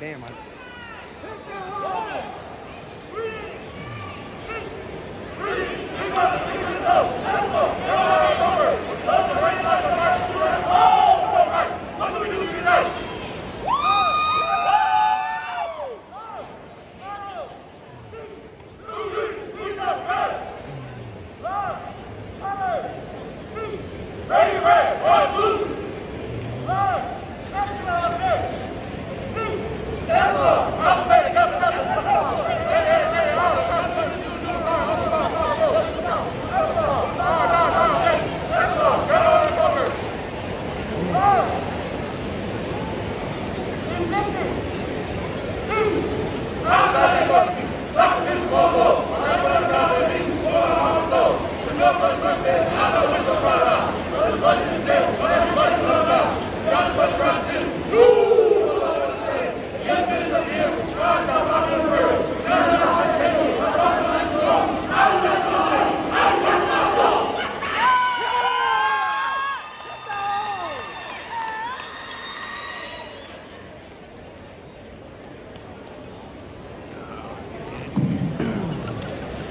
Damn, I...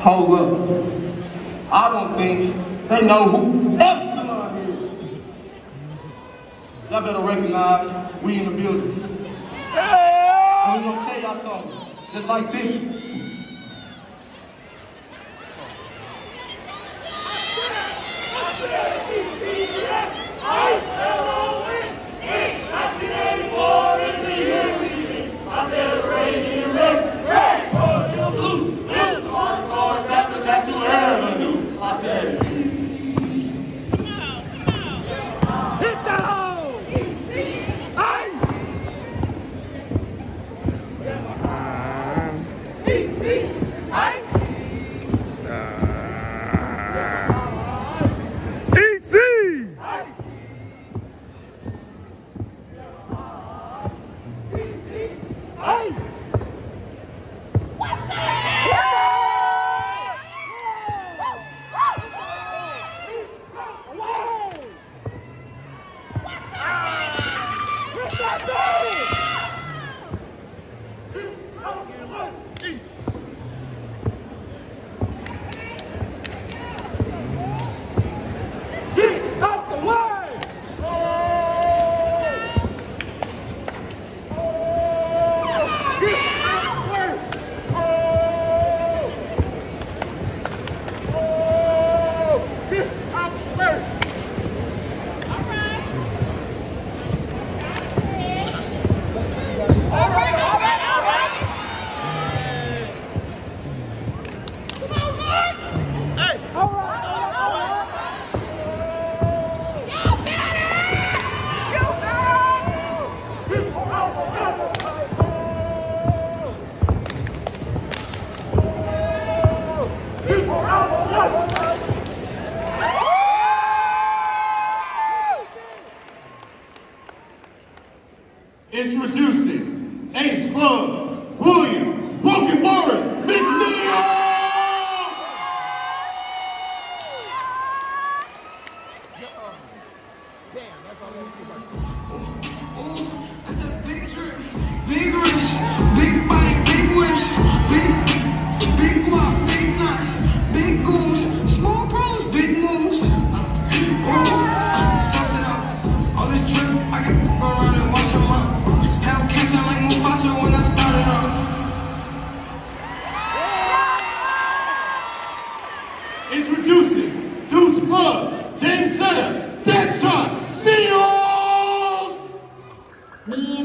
hold up. I don't think they know who Epsilon is. Y'all better recognize we in the building. I'm gonna tell y'all something, just like this. Introducing Ace Club. me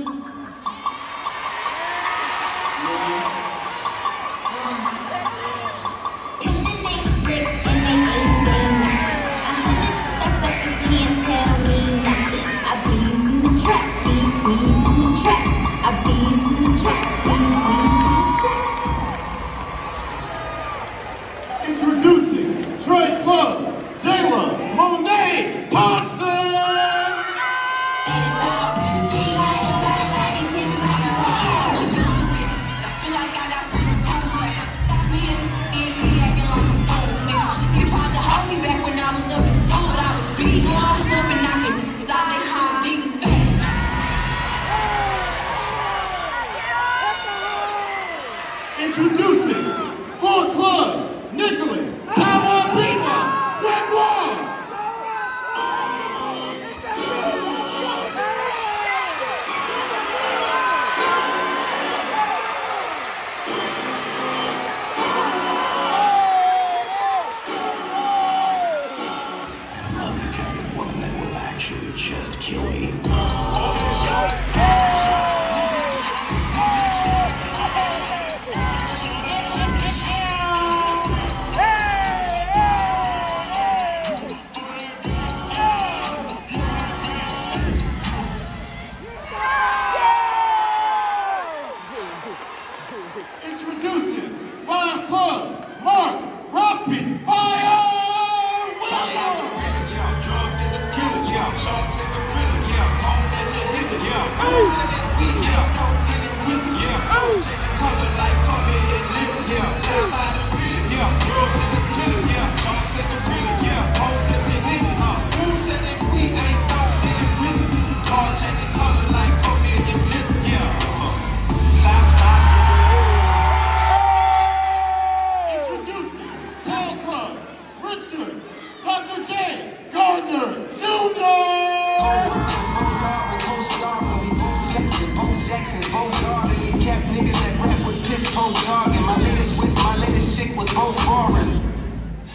My latest whip, my latest chick was both foreign.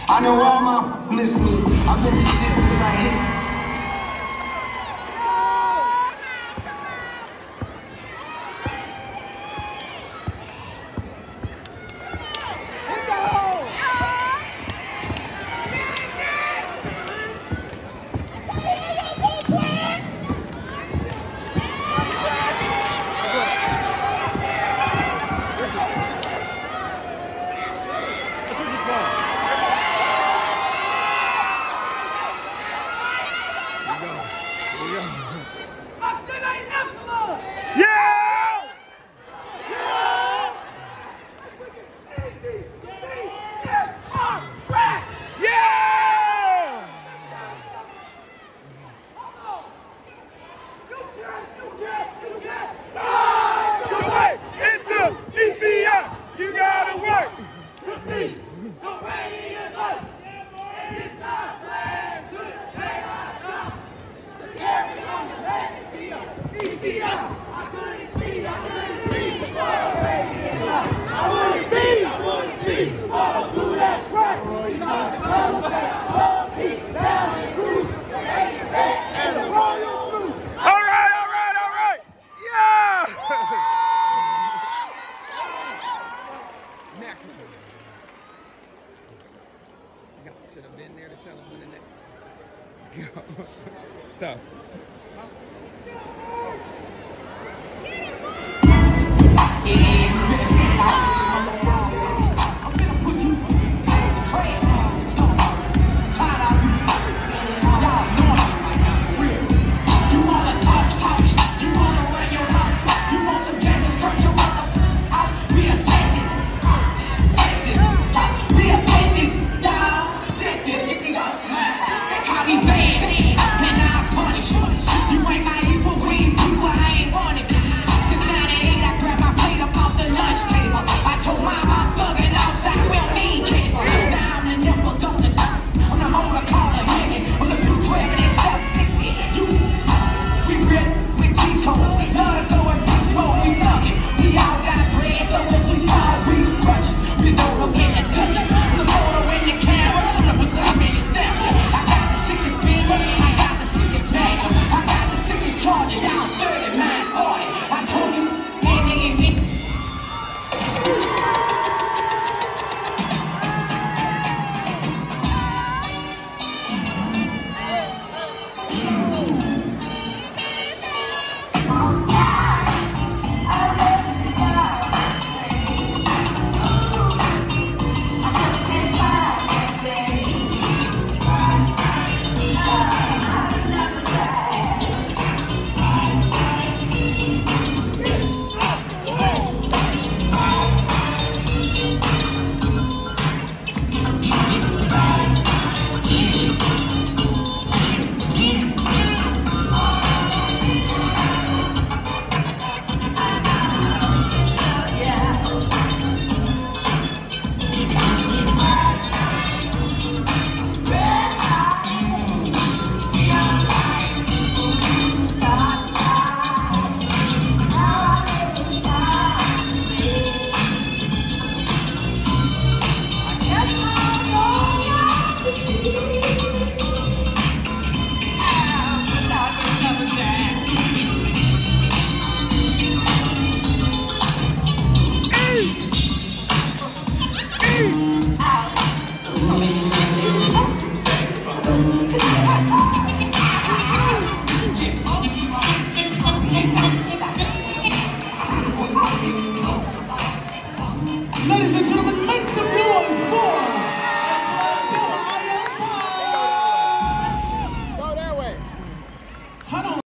I know all my miss me. I've been this shit since I hit. You